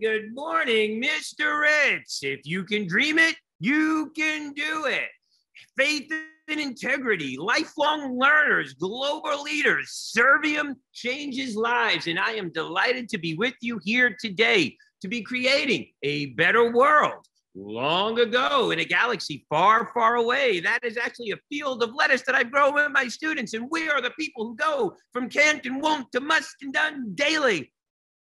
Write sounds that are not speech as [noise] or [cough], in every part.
Good morning, Mr. Ritz. If you can dream it, you can do it. Faith and integrity, lifelong learners, global leaders, Serviam changes lives. And I am delighted to be with you here today to be creating a better world long ago in a galaxy far, far away. That is actually a field of lettuce that I grow with my students. And we are the people who go from can't and won't to must and done daily.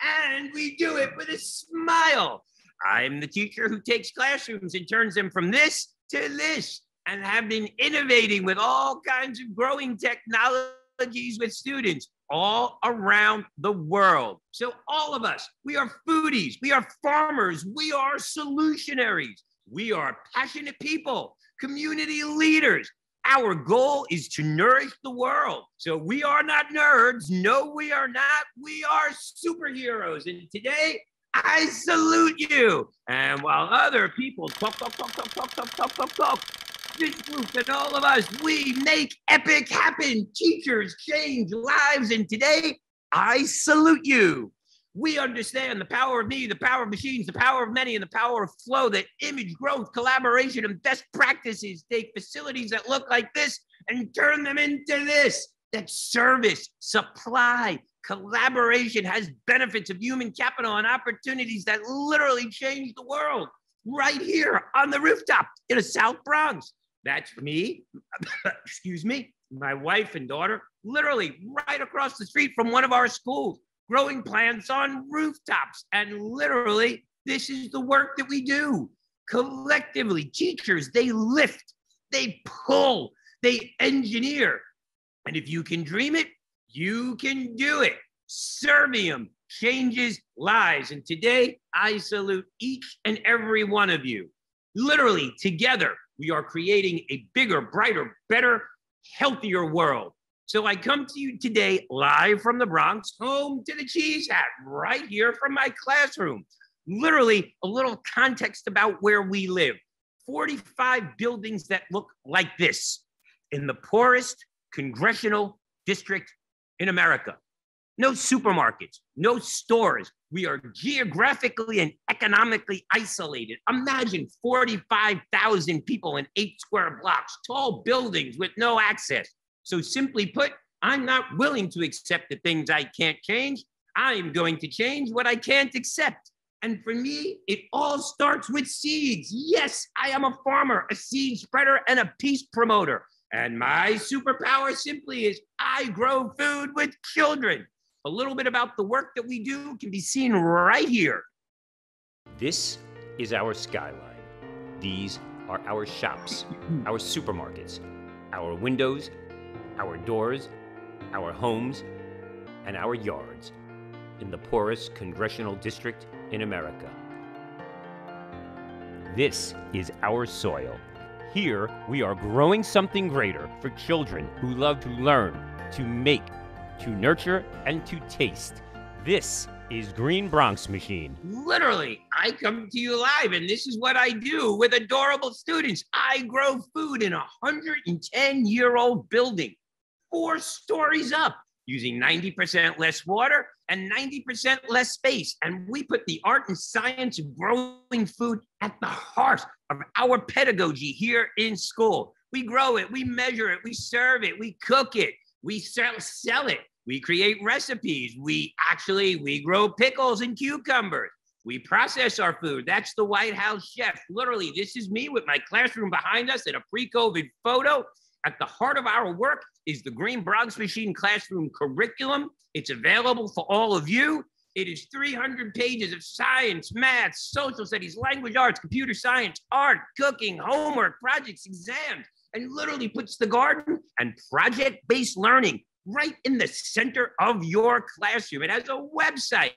And we do it with a smile. I'm the teacher who takes classrooms and turns them from this to this and have been innovating with all kinds of growing technologies with students all around the world. So, all of us, we are foodies, we are farmers, we are solutionaries, we are passionate people, community leaders. Our goal is to nourish the world. So, we are not nerds. No, we are not. We are superheroes. And today, I salute you. And while other people talk, talk, talk, talk, talk, talk, talk, talk, talk, this group and all of us, we make epic happen. Teachers change lives. And today, I salute you. We understand the power of me, the power of machines, the power of many, and the power of flow that image growth, collaboration, and best practices take facilities that look like this and turn them into this. That service, supply, collaboration has benefits of human capital and opportunities that literally change the world right here on the rooftop in the South Bronx. That's me, [coughs] excuse me, my wife and daughter, literally right across the street from one of our schools, growing plants on rooftops. And literally, this is the work that we do. Collectively, teachers, they lift, they pull, they engineer. And if you can dream it, you can do it. Serviam changes lives. And today, I salute each and every one of you. Literally, together, we are creating a bigger, brighter, better, healthier world. So I come to you today live from the Bronx, home to the Cheese Hat, right here from my classroom. Literally, a little context about where we live 45 buildings that look like this in the poorest congressional district in America. No supermarkets, no stores, we are geographically and economically isolated. Imagine 45,000 people in eight square blocks, tall buildings with no access. So, simply put, I'm not willing to accept the things I can't change. I am going to change what I can't accept. And for me, it all starts with seeds. Yes, I am a farmer, a seed spreader, and a peace promoter. And my superpower simply is I grow food with children a little bit about the work that we do can be seen right here. This is our skyline. These are our shops, [clears throat] our supermarkets, our windows, our doors, our homes, and our yards in the poorest congressional district in America. This is our soil. Here, we are growing something greater for children who love to learn, to make, to nurture, and to taste. This is Green Bronx Machine. Literally, I come to you live, and this is what I do with adorable students. I grow food in a 110 year old building, four stories up, using 90% less water and 90% less space. And we put the art and science of growing food at the heart of our pedagogy here in school. We grow it, we measure it, we serve it, we cook it. We sell, sell it. We create recipes. We actually we grow pickles and cucumbers. We process our food. That's the White House chef. Literally, this is me with my classroom behind us in a pre-COVID photo. At the heart of our work is the Green Bronx Machine Classroom curriculum. It's available for all of you. It is 300 pages of science, math, social studies, language arts, computer science, art, cooking, homework, projects, exams and literally puts the garden and project based learning right in the center of your classroom. It has a website.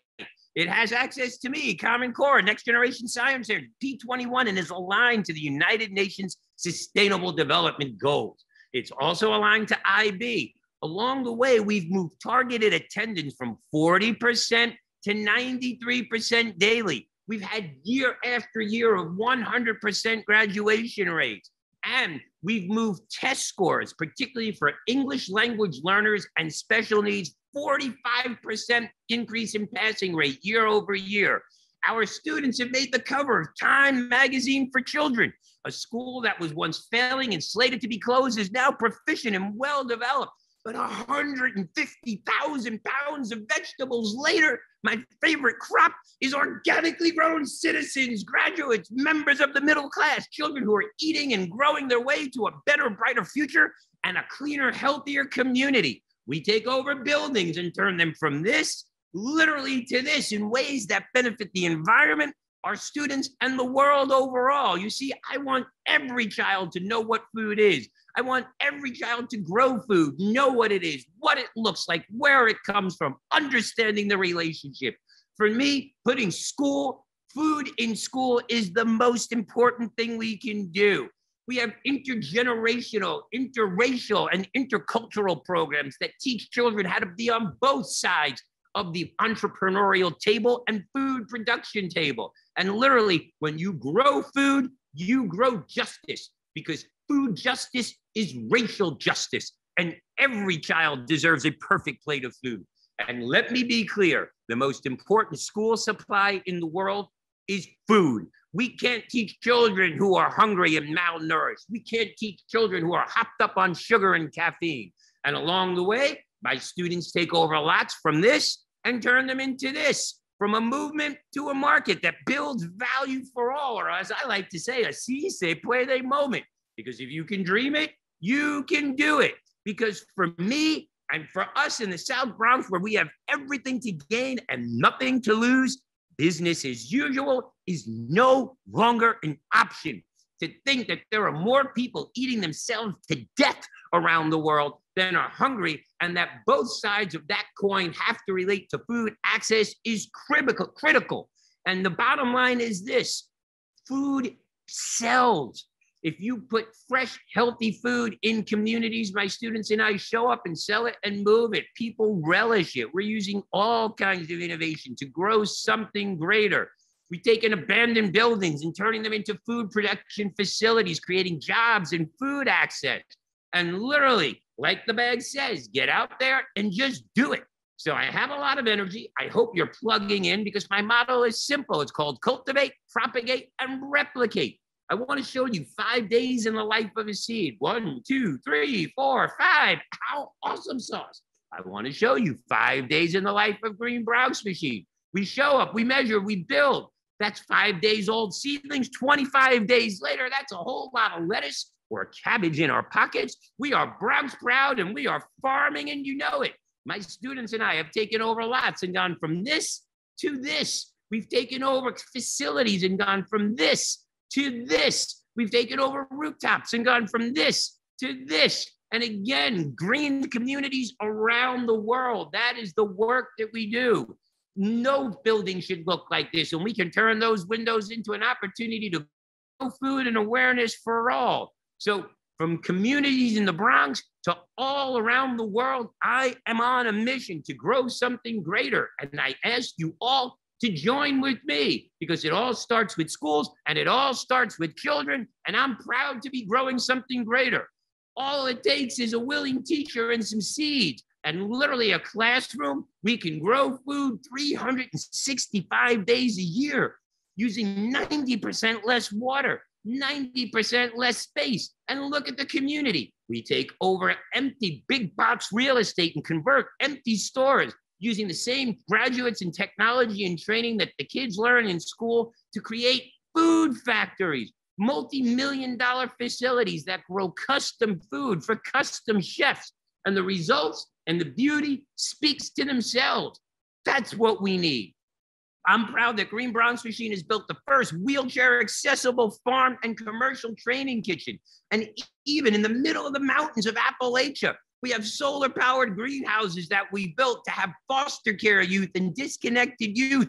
It has access to me, Common Core, Next Generation Science P21, and is aligned to the United Nations Sustainable Development Goals. It's also aligned to IB. Along the way, we've moved targeted attendance from 40% to 93% daily. We've had year after year of 100% graduation rates. And we've moved test scores, particularly for English language learners and special needs, 45% increase in passing rate year over year. Our students have made the cover of Time magazine for children. A school that was once failing and slated to be closed is now proficient and well developed. But 150,000 pounds of vegetables later, my favorite crop is organically grown citizens, graduates, members of the middle class, children who are eating and growing their way to a better, brighter future and a cleaner, healthier community. We take over buildings and turn them from this literally to this in ways that benefit the environment, our students, and the world overall. You see, I want every child to know what food is. I want every child to grow food, know what it is, what it looks like, where it comes from, understanding the relationship. For me, putting school, food in school is the most important thing we can do. We have intergenerational, interracial, and intercultural programs that teach children how to be on both sides of the entrepreneurial table and food production table. And literally, when you grow food, you grow justice because food justice is racial justice. And every child deserves a perfect plate of food. And let me be clear the most important school supply in the world is food. We can't teach children who are hungry and malnourished. We can't teach children who are hopped up on sugar and caffeine. And along the way, my students take over lots from this and turn them into this from a movement to a market that builds value for all, or as I like to say, a si se puede moment. Because if you can dream it, you can do it. Because for me and for us in the South Bronx, where we have everything to gain and nothing to lose, business as usual is no longer an option. To think that there are more people eating themselves to death around the world than are hungry, and that both sides of that coin have to relate to food access is critical. Critical. And the bottom line is this: food sells. If you put fresh, healthy food in communities, my students and I show up and sell it and move it. People relish it. We're using all kinds of innovation to grow something greater. We take in abandoned buildings and turning them into food production facilities, creating jobs and food access. And literally, like the bag says, get out there and just do it. So I have a lot of energy. I hope you're plugging in because my motto is simple. It's called cultivate, propagate, and replicate. I want to show you five days in the life of a seed. One, two, three, four, five. How awesome sauce. I want to show you five days in the life of Green Bronx Machine. We show up, we measure, we build. That's five days old seedlings. 25 days later, that's a whole lot of lettuce or cabbage in our pockets. We are Bronx proud and we are farming, and you know it. My students and I have taken over lots and gone from this to this. We've taken over facilities and gone from this to this. We've taken over rooftops and gone from this to this. And again, green communities around the world. That is the work that we do. No building should look like this. And we can turn those windows into an opportunity to grow food and awareness for all. So, from communities in the Bronx to all around the world, I am on a mission to grow something greater. And I ask you all to join with me because it all starts with schools and it all starts with children. And I'm proud to be growing something greater. All it takes is a willing teacher and some seeds and literally a classroom. We can grow food 365 days a year using 90% less water. 90% less space. And look at the community. We take over empty big box real estate and convert empty stores using the same graduates in technology and training that the kids learn in school to create food factories, multi million dollar facilities that grow custom food for custom chefs. And the results and the beauty speaks to themselves. That's what we need. I'm proud that Green Bronx Machine has built the first wheelchair accessible farm and commercial training kitchen. And even in the middle of the mountains of Appalachia, we have solar powered greenhouses that we built to have foster care youth and disconnected youth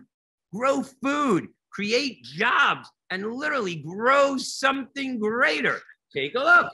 grow food, create jobs, and literally grow something greater. Take a look.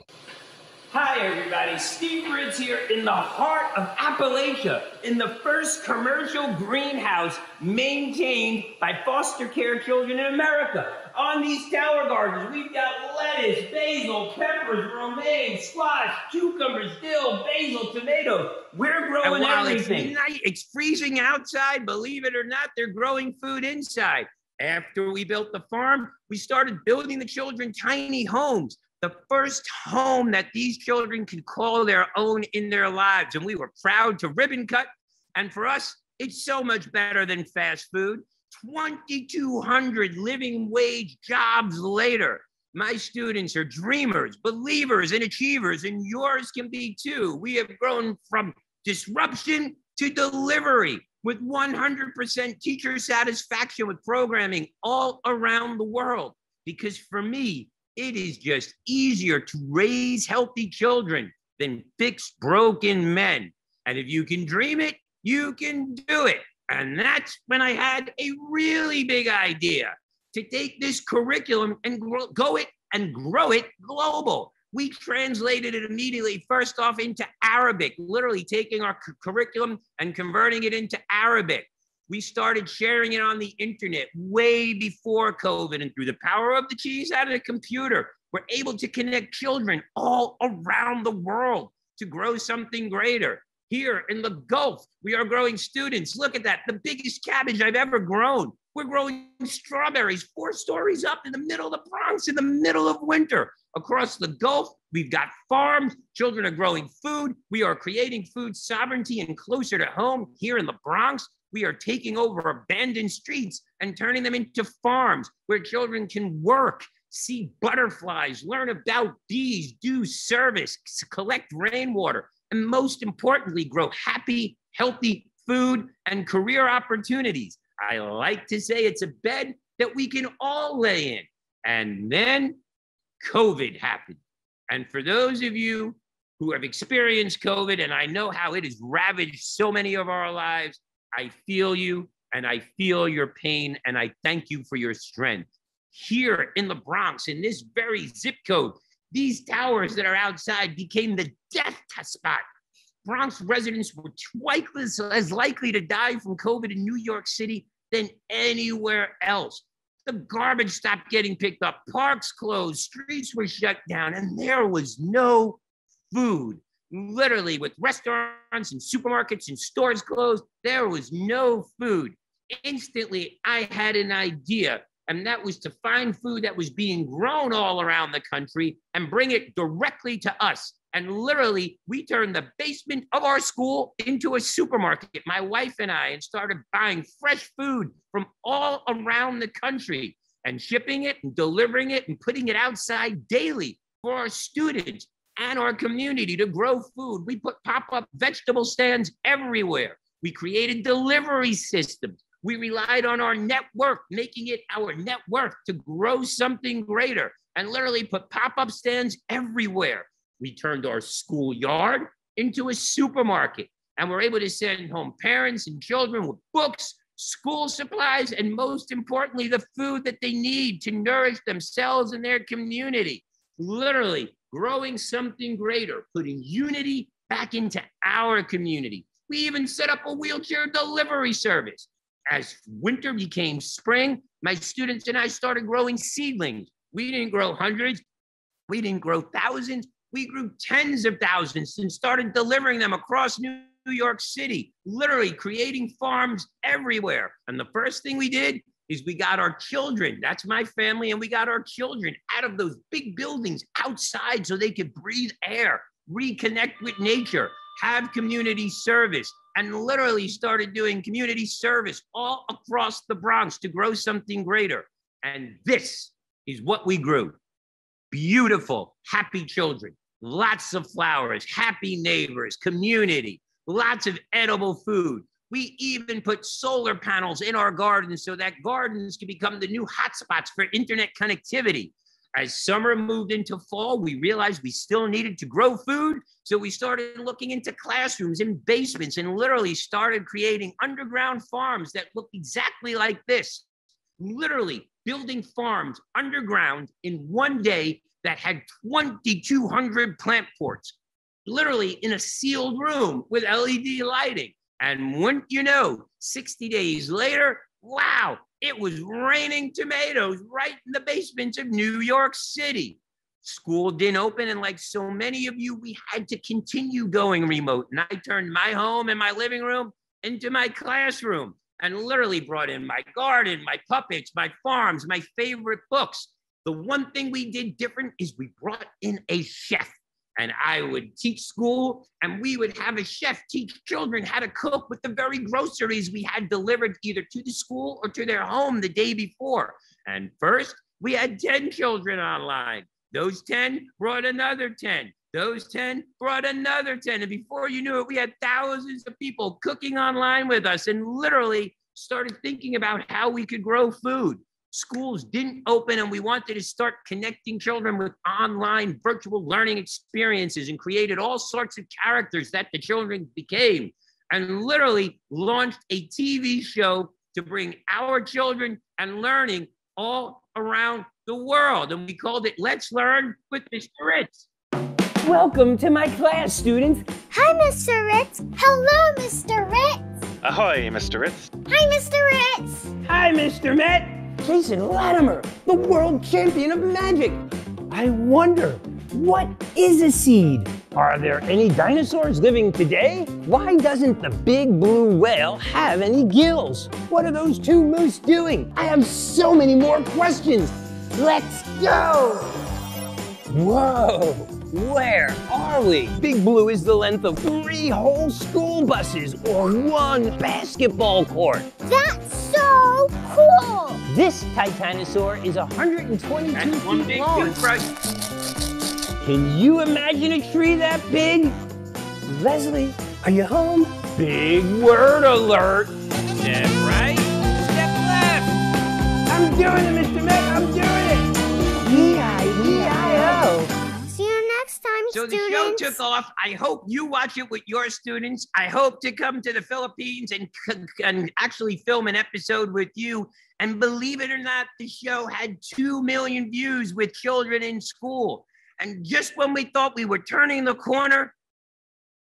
Hi, everybody. Steve Ritz here in the heart of Appalachia, in the first commercial greenhouse maintained by foster care children in America. On these tower gardens, we've got lettuce, basil, peppers, romaine, squash, cucumbers, dill, basil, tomatoes. We're growing everything. It's, night, it's freezing outside, believe it or not, they're growing food inside. After we built the farm, we started building the children tiny homes, the first home that these children could call their own in their lives. And we were proud to ribbon cut. And for us, it's so much better than fast food. 2,200 living wage jobs later. My students are dreamers, believers, and achievers, and yours can be too. We have grown from disruption to delivery with 100% teacher satisfaction with programming all around the world. Because for me, it is just easier to raise healthy children than fix broken men. And if you can dream it, you can do it. And that's when I had a really big idea to take this curriculum and grow, go it and grow it global. We translated it immediately, first off into Arabic, literally taking our cu- curriculum and converting it into Arabic. We started sharing it on the internet way before COVID, and through the power of the cheese out of the computer, we're able to connect children all around the world to grow something greater here in the Gulf. We are growing students. Look at that, the biggest cabbage I've ever grown. We're growing strawberries four stories up in the middle of the Bronx in the middle of winter. Across the Gulf, we've got farms. Children are growing food. We are creating food sovereignty and closer to home here in the Bronx. We are taking over abandoned streets and turning them into farms where children can work, see butterflies, learn about bees, do service, collect rainwater, and most importantly, grow happy, healthy food and career opportunities. I like to say it's a bed that we can all lay in. And then COVID happened. And for those of you who have experienced COVID, and I know how it has ravaged so many of our lives, I feel you and I feel your pain and I thank you for your strength. Here in the Bronx, in this very zip code, these towers that are outside became the death spot. Bronx residents were twice as likely to die from COVID in New York City than anywhere else. The garbage stopped getting picked up, parks closed, streets were shut down, and there was no food. Literally, with restaurants and supermarkets and stores closed, there was no food. Instantly, I had an idea and that was to find food that was being grown all around the country and bring it directly to us. And literally, we turned the basement of our school into a supermarket, my wife and I, and started buying fresh food from all around the country and shipping it and delivering it and putting it outside daily for our students and our community to grow food. We put pop up vegetable stands everywhere. We created delivery systems. We relied on our network, making it our network to grow something greater and literally put pop up stands everywhere. We turned our schoolyard into a supermarket and we're able to send home parents and children with books, school supplies, and most importantly, the food that they need to nourish themselves and their community. Literally growing something greater, putting unity back into our community. We even set up a wheelchair delivery service as winter became spring, my students and I started growing seedlings. We didn't grow hundreds, we didn't grow thousands, we grew tens of thousands and started delivering them across New York City, literally creating farms everywhere. And the first thing we did is we got our children, that's my family, and we got our children out of those big buildings outside so they could breathe air, reconnect with nature, have community service, and literally started doing community service all across the Bronx to grow something greater. And this is what we grew beautiful, happy children, lots of flowers, happy neighbors, community, lots of edible food. We even put solar panels in our gardens so that gardens can become the new hotspots for internet connectivity. As summer moved into fall, we realized we still needed to grow food. So we started looking into classrooms and basements and literally started creating underground farms that looked exactly like this. Literally building farms underground in one day that had 2,200 plant ports, literally in a sealed room with LED lighting. And wouldn't you know, 60 days later, Wow, it was raining tomatoes right in the basements of New York City. School didn't open, and like so many of you, we had to continue going remote. And I turned my home and my living room into my classroom and literally brought in my garden, my puppets, my farms, my favorite books. The one thing we did different is we brought in a chef and I would teach school, and we would have a chef teach children how to cook with the very groceries we had delivered either to the school or to their home the day before. And first, we had 10 children online. Those 10 brought another 10. Those 10 brought another 10. And before you knew it, we had thousands of people cooking online with us and literally started thinking about how we could grow food schools didn't open and we wanted to start connecting children with online virtual learning experiences and created all sorts of characters that the children became and literally launched a TV show to bring our children and learning all around the world. And we called it Let's Learn with Mr. Ritz. Welcome to my class, students. Hi, Mr. Ritz. Hello, Mr. Ritz. Ahoy, Mr. Ritz. Hi, Mr. Ritz. Hi, Mr. Met. Jason Latimer, the world champion of magic. I wonder, what is a seed? Are there any dinosaurs living today? Why doesn't the big blue whale have any gills? What are those two moose doing? I have so many more questions. Let's go! Whoa! Where are we? Big Blue is the length of three whole school buses or one basketball court. That's so cool. This Titanosaur is 122 That's one feet big long. toothbrush. Can you imagine a tree that big? Leslie, are you home? Big word alert. Step right, step left. I'm doing it, Mr. Met. I'm doing it. So the show took off. I hope you watch it with your students. I hope to come to the Philippines and, and actually film an episode with you. And believe it or not, the show had 2 million views with children in school. And just when we thought we were turning the corner,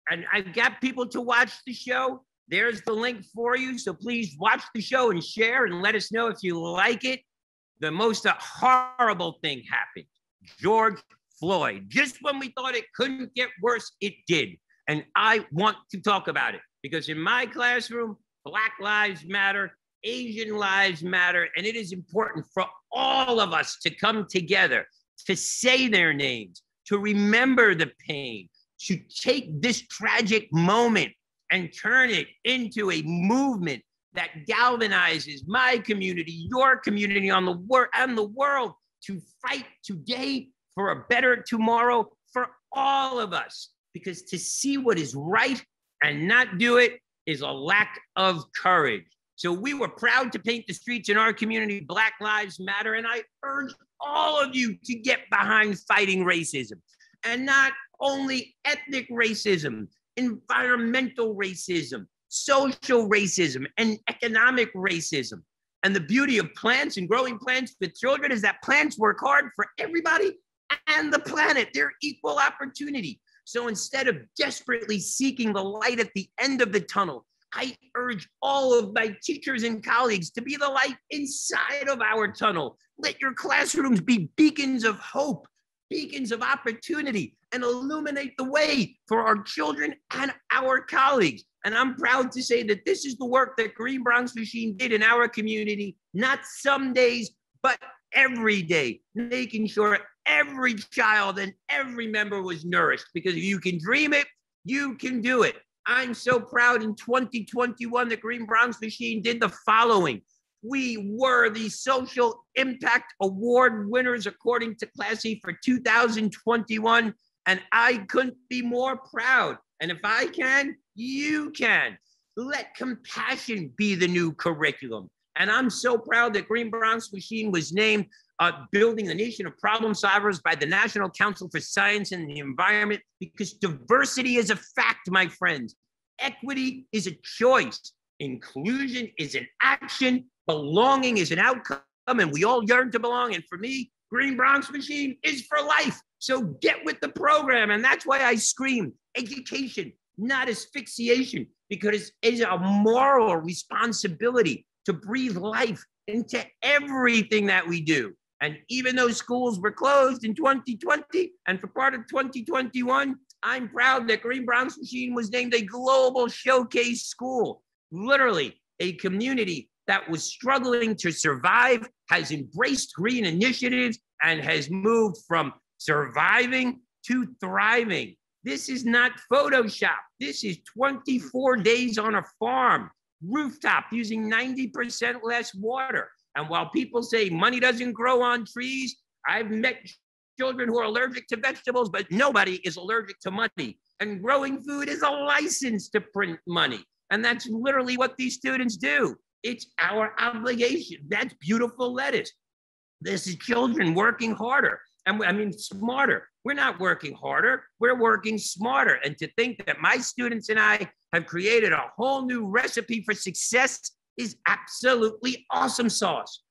and I've got people to watch the show, there's the link for you. So please watch the show and share and let us know if you like it. The most horrible thing happened. George Floyd. Just when we thought it couldn't get worse, it did. And I want to talk about it because in my classroom, Black Lives Matter, Asian Lives Matter, and it is important for all of us to come together, to say their names, to remember the pain, to take this tragic moment and turn it into a movement that galvanizes my community, your community on the world and the world to fight today for a better tomorrow for all of us. Because to see what is right and not do it is a lack of courage. So we were proud to paint the streets in our community Black Lives Matter. And I urge all of you to get behind fighting racism and not only ethnic racism, environmental racism, social racism, and economic racism. And the beauty of plants and growing plants with children is that plants work hard for everybody and the planet. They're equal opportunity. So instead of desperately seeking the light at the end of the tunnel, I urge all of my teachers and colleagues to be the light inside of our tunnel. Let your classrooms be beacons of hope, beacons of opportunity, and illuminate the way for our children and our colleagues. And I'm proud to say that this is the work that Green Bronx Machine did in our community, not some days, but every day, making sure every child and every member was nourished. Because if you can dream it, you can do it. I'm so proud in 2021 that Green Bronx Machine did the following. We were the Social Impact Award winners according to Classy for 2021. And I couldn't be more proud. And if I can, you can. Let compassion be the new curriculum. And I'm so proud that Green Bronx Machine was named uh, Building the Nation of Problem Solvers by the National Council for Science and the Environment because diversity is a fact, my friends. Equity is a choice. Inclusion is an action. Belonging is an outcome. And we all yearn to belong. And for me, Green Bronx Machine is for life. So get with the program. And that's why I scream education, not asphyxiation, because it is a moral responsibility to breathe life into everything that we do. And even though schools were closed in 2020 and for part of 2021, I'm proud that Green Bronx Machine was named a global showcase school. Literally, a community that was struggling to survive has embraced green initiatives and has moved from surviving to thriving. This is not Photoshop. This is 24 days on a farm, rooftop, using 90% less water. And while people say money doesn't grow on trees, I've met children who are allergic to vegetables, but nobody is allergic to money. And growing food is a license to print money. And that's literally what these students do. It's our obligation. That's beautiful lettuce. This is children working harder. And I mean, smarter. We're not working harder, we're working smarter. And to think that my students and I have created a whole new recipe for success is absolutely awesome sauce.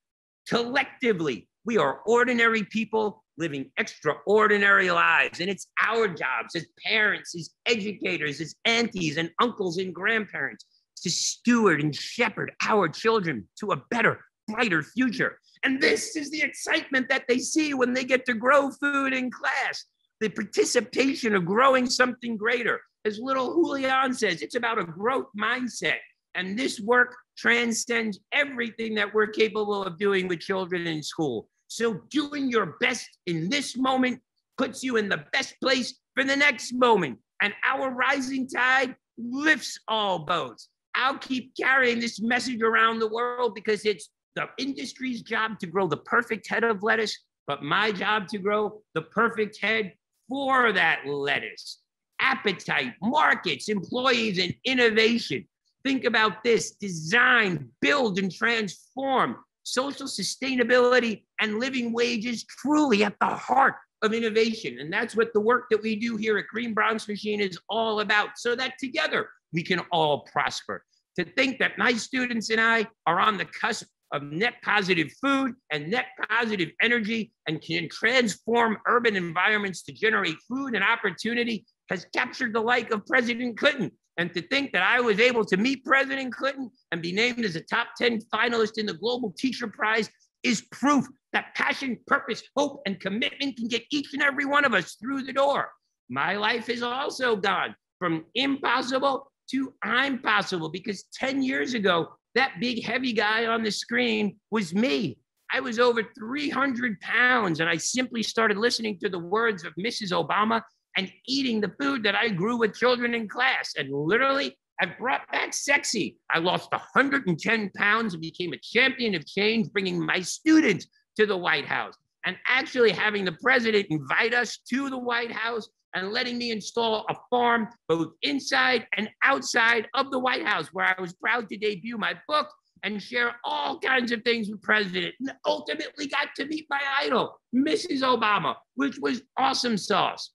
Collectively, we are ordinary people living extraordinary lives. And it's our jobs as parents, as educators, as aunties and uncles and grandparents to steward and shepherd our children to a better, brighter future. And this is the excitement that they see when they get to grow food in class, the participation of growing something greater. As little Julian says, it's about a growth mindset. And this work transcends everything that we're capable of doing with children in school. So, doing your best in this moment puts you in the best place for the next moment. And our rising tide lifts all boats. I'll keep carrying this message around the world because it's the industry's job to grow the perfect head of lettuce, but my job to grow the perfect head for that lettuce. Appetite, markets, employees, and innovation. Think about this design, build, and transform. Social sustainability and living wages truly at the heart of innovation. And that's what the work that we do here at Green Bronx Machine is all about, so that together we can all prosper. To think that my students and I are on the cusp of net positive food and net positive energy and can transform urban environments to generate food and opportunity has captured the like of President Clinton. And to think that I was able to meet President Clinton and be named as a top 10 finalist in the Global Teacher Prize is proof that passion, purpose, hope, and commitment can get each and every one of us through the door. My life has also gone from impossible to I'm possible because 10 years ago, that big heavy guy on the screen was me. I was over 300 pounds and I simply started listening to the words of Mrs. Obama and eating the food that I grew with children in class. And literally, I brought back sexy. I lost 110 pounds and became a champion of change, bringing my students to the White House and actually having the president invite us to the White House and letting me install a farm both inside and outside of the White House, where I was proud to debut my book and share all kinds of things with President. And ultimately got to meet my idol, Mrs. Obama, which was awesome sauce.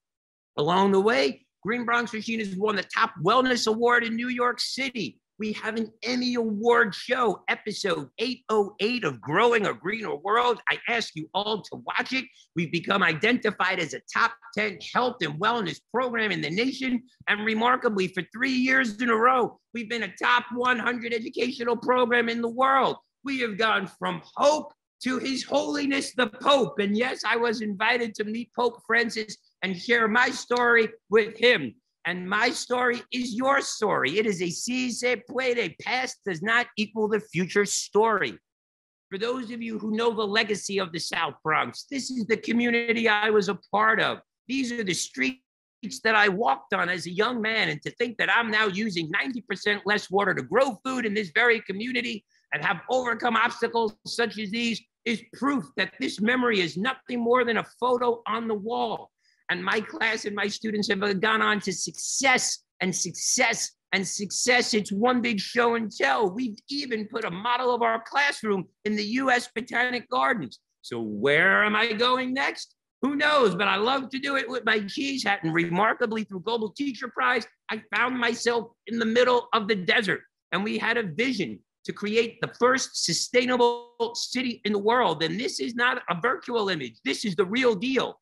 Along the way, Green Bronx Machine has won the top wellness award in New York City we have an Emmy Award show, episode 808 of Growing a Greener World. I ask you all to watch it. We've become identified as a top 10 health and wellness program in the nation. And remarkably, for three years in a row, we've been a top 100 educational program in the world. We have gone from hope to His Holiness the Pope. And yes, I was invited to meet Pope Francis and share my story with him. And my story is your story. It is a si se puede. Past does not equal the future story. For those of you who know the legacy of the South Bronx, this is the community I was a part of. These are the streets that I walked on as a young man. And to think that I'm now using 90% less water to grow food in this very community and have overcome obstacles such as these is proof that this memory is nothing more than a photo on the wall. And my class and my students have gone on to success and success and success. It's one big show and tell. We've even put a model of our classroom in the US Botanic Gardens. So, where am I going next? Who knows? But I love to do it with my cheese hat. And remarkably, through Global Teacher Prize, I found myself in the middle of the desert. And we had a vision to create the first sustainable city in the world. And this is not a virtual image, this is the real deal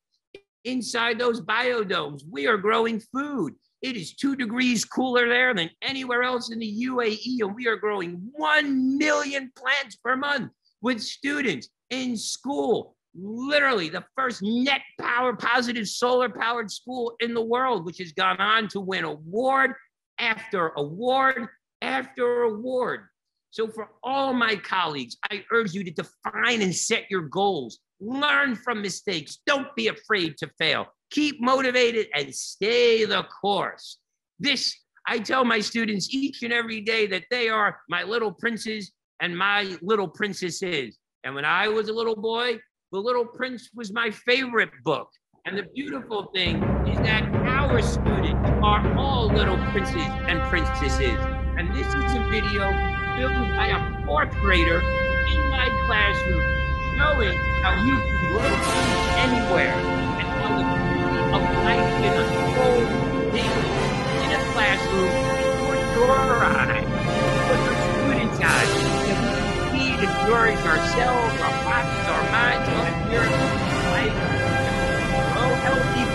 inside those biodomes. We are growing food. It is two degrees cooler there than anywhere else in the UAE, and we are growing 1 million plants per month with students in school. Literally, the first net power positive solar powered school in the world, which has gone on to win award after award after award. So, for all my colleagues, I urge you to define and set your goals. Learn from mistakes. Don't be afraid to fail. Keep motivated and stay the course. This, I tell my students each and every day that they are my little princes and my little princesses. And when I was a little boy, The Little Prince was my favorite book. And the beautiful thing is that our students are all little princes and princesses. And this is a video filmed by a fourth grader in my classroom showing how you can little anywhere and how the beauty of life can unfold daily in a classroom for your eyes, for your students' eyes, that we can feed and nourish ourselves, our bodies, our minds, our spirits, life, grow healthy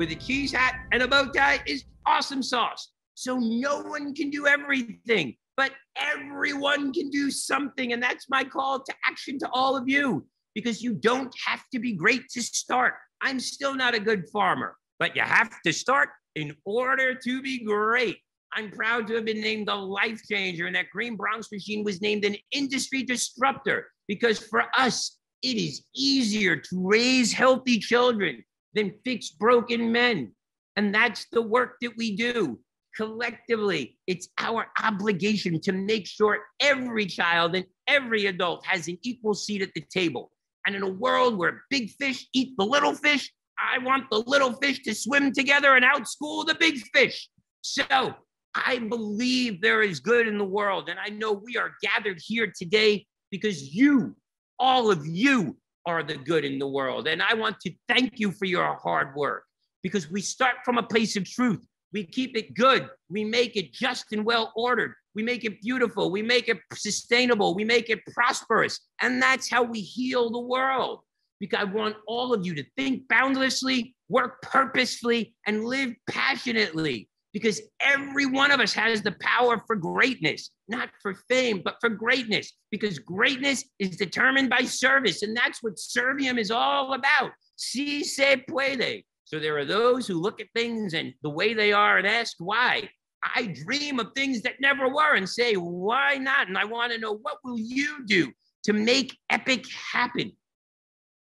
with a cheese hat and a bow tie is awesome sauce. So no one can do everything, but everyone can do something. And that's my call to action to all of you because you don't have to be great to start. I'm still not a good farmer, but you have to start in order to be great. I'm proud to have been named a life changer, and that Green Bronx machine was named an industry disruptor because for us, it is easier to raise healthy children than fix broken men. And that's the work that we do collectively. It's our obligation to make sure every child and every adult has an equal seat at the table. And in a world where big fish eat the little fish, I want the little fish to swim together and outschool the big fish. So I believe there is good in the world. And I know we are gathered here today because you, all of you, are the good in the world. And I want to thank you for your hard work because we start from a place of truth. We keep it good. We make it just and well ordered. We make it beautiful. We make it sustainable. We make it prosperous. And that's how we heal the world. Because I want all of you to think boundlessly, work purposefully, and live passionately. Because every one of us has the power for greatness, not for fame, but for greatness. Because greatness is determined by service. And that's what Serviam is all about. Si se puede. So there are those who look at things and the way they are and ask why. I dream of things that never were and say, why not? And I want to know what will you do to make epic happen?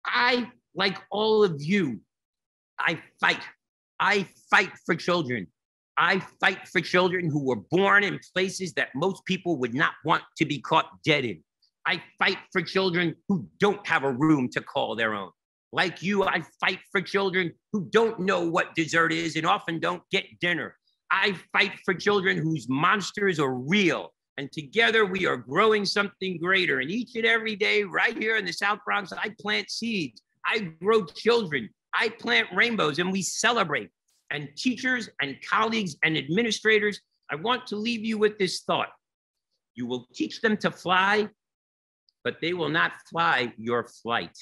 I, like all of you, I fight. I fight for children. I fight for children who were born in places that most people would not want to be caught dead in. I fight for children who don't have a room to call their own. Like you, I fight for children who don't know what dessert is and often don't get dinner. I fight for children whose monsters are real. And together we are growing something greater. And each and every day, right here in the South Bronx, I plant seeds. I grow children. I plant rainbows and we celebrate. And teachers and colleagues and administrators, I want to leave you with this thought. You will teach them to fly, but they will not fly your flight.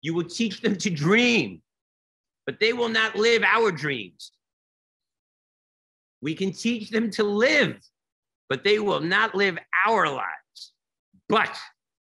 You will teach them to dream, but they will not live our dreams. We can teach them to live, but they will not live our lives. But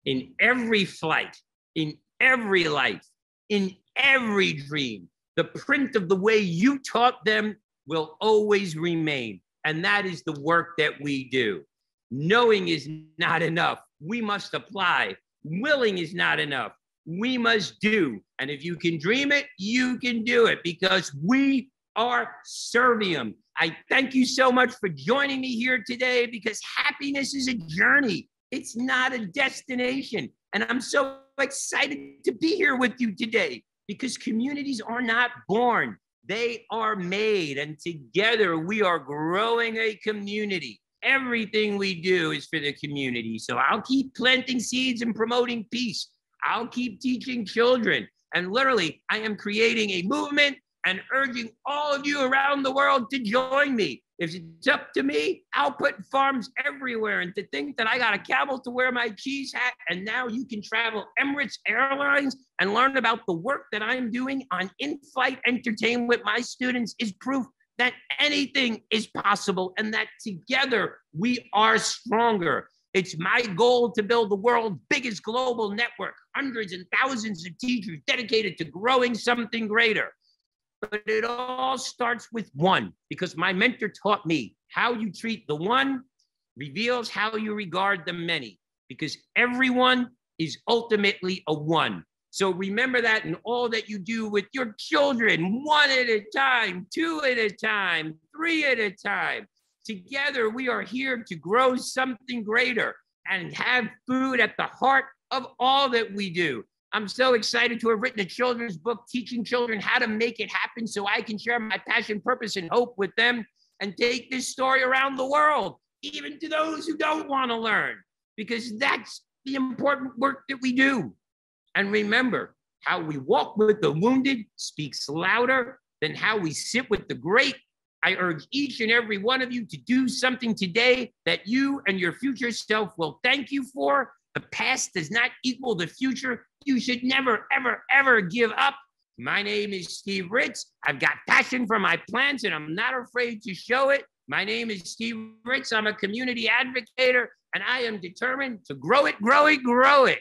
in every flight, in every life, in every dream, the print of the way you taught them will always remain. And that is the work that we do. Knowing is not enough. We must apply. Willing is not enough. We must do. And if you can dream it, you can do it because we are Serviam. I thank you so much for joining me here today because happiness is a journey, it's not a destination. And I'm so excited to be here with you today because communities are not born, they are made. And together we are growing a community. Everything we do is for the community. So I'll keep planting seeds and promoting peace. I'll keep teaching children. And literally, I am creating a movement and urging all of you around the world to join me. If it's up to me, I'll put farms everywhere. And to think that I got a camel to wear my cheese hat, and now you can travel Emirates Airlines and learn about the work that I'm doing on in flight entertainment with my students is proof that anything is possible and that together we are stronger. It's my goal to build the world's biggest global network, hundreds and thousands of teachers dedicated to growing something greater. But it all starts with one, because my mentor taught me how you treat the one reveals how you regard the many, because everyone is ultimately a one. So remember that in all that you do with your children, one at a time, two at a time, three at a time. Together, we are here to grow something greater and have food at the heart of all that we do. I'm so excited to have written a children's book teaching children how to make it happen so I can share my passion, purpose, and hope with them and take this story around the world, even to those who don't want to learn, because that's the important work that we do. And remember, how we walk with the wounded speaks louder than how we sit with the great. I urge each and every one of you to do something today that you and your future self will thank you for. The past does not equal the future. You should never, ever, ever give up. My name is Steve Ritz. I've got passion for my plants and I'm not afraid to show it. My name is Steve Ritz. I'm a community advocate and I am determined to grow it, grow it, grow it.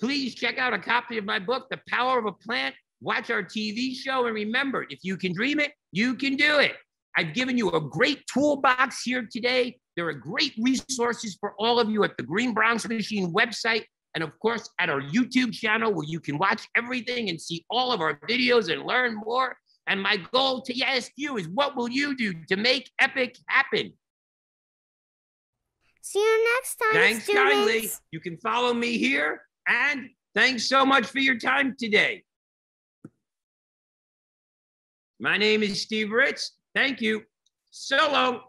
Please check out a copy of my book, The Power of a Plant. Watch our TV show. And remember, if you can dream it, you can do it. I've given you a great toolbox here today. There are great resources for all of you at the Green Bronx Machine website. And of course, at our YouTube channel, where you can watch everything and see all of our videos and learn more. And my goal to ask you is what will you do to make epic happen? See you next time. Thanks students. kindly. You can follow me here and thanks so much for your time today. My name is Steve Ritz. Thank you. So long.